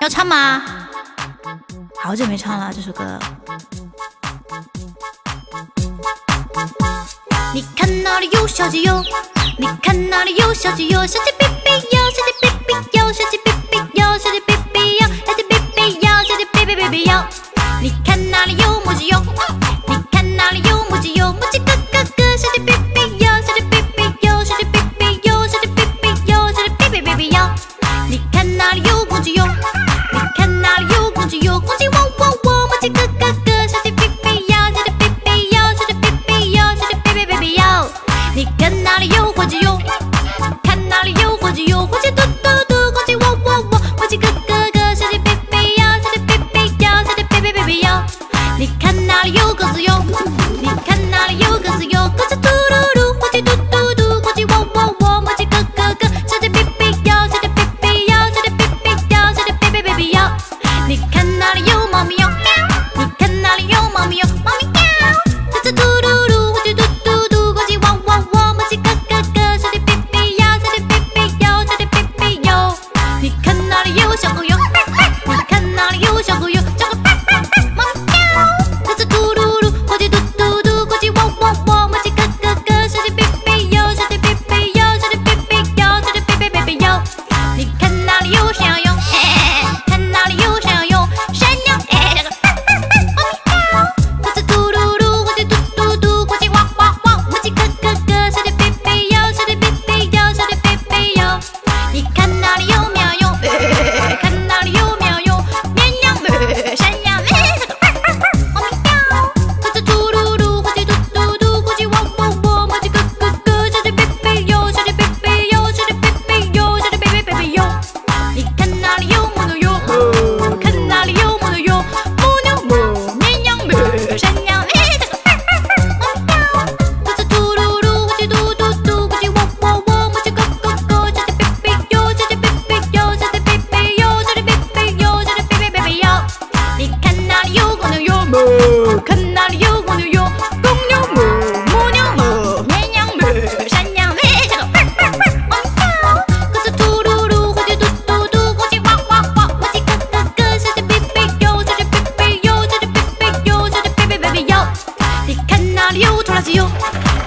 要唱吗？好久没唱了这首歌。你看哪里有小鸡哟？你看哪里有小鸡哟？小鸡哔哔哟，小鸡哔哔哟，小鸡哔哔哟，小鸡哔哔哟，小鸡哔哔哟，小鸡哔哔哔哔哟。你看哪里有母鸡哟？你看那里有拖拉机哟，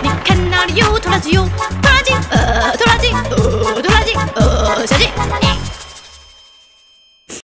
你看那里有拖拉机哟，拖拉机，呃，拖拉机。